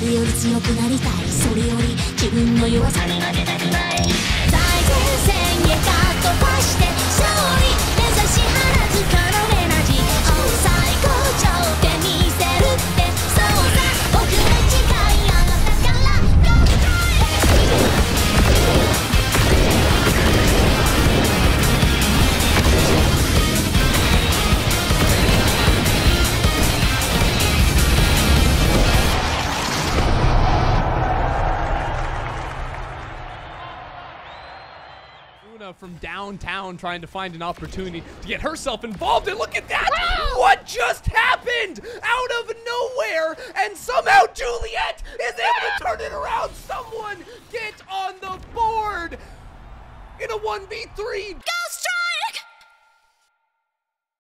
誰より強くなりたい。それより自分の弱さに Luna from downtown trying to find an opportunity to get herself involved. And look at that! What just happened? Out of nowhere, and somehow Juliette is able to turn it around. Someone get on the board in a 1v3.